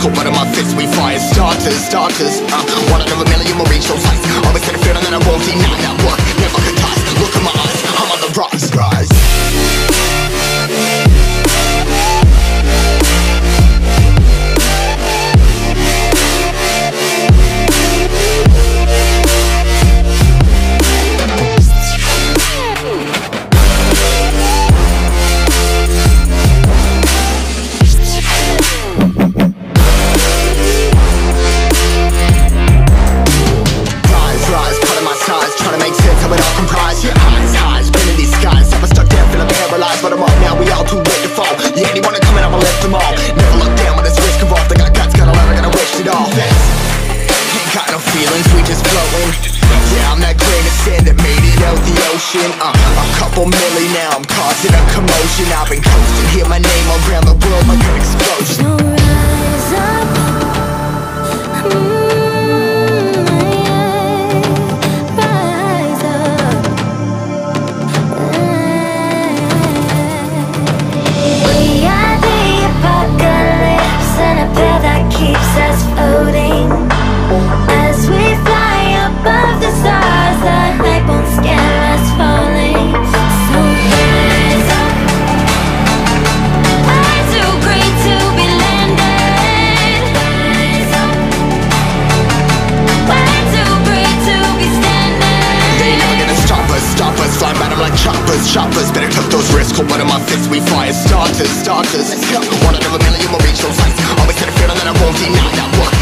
obstacle, but in my fist we fire starters, starters. Uh, one out of a million will reach those heights. Always had a feeling that I won't deny. Now Anyone to I'ma lift them all. Never look down when there's risk involved. They got guts, gotta learn, I gotta wish it all. Ain't got no feelings, we just floating. Yeah, I'm that grain of sand that made it out the ocean. Uh, a couple milli now, I'm causing a commotion. I've been coasting, hear my name all around the world like an explosion. So rise up, like choppers, choppers. Better took those risks, hold one of my fists We fire starters, starters. One out of a million, we'll reach those heights Always had a feeling that I won't deny that one.